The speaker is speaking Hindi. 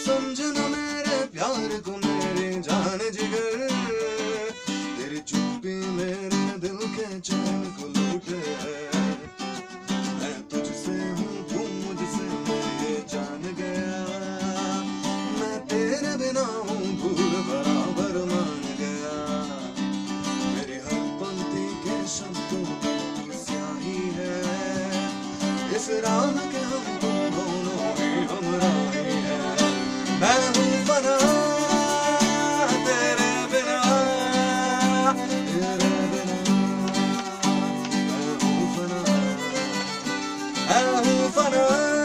समझना मेरे प्यार को मेरे जान जिगर। तेरी चुप्पी मेरे दिल के चैन को लूटे जान गया। मैं तेरे बिना हूँ मान गया। हर पंक्ति के शब्दों है। इस राम के Ahufana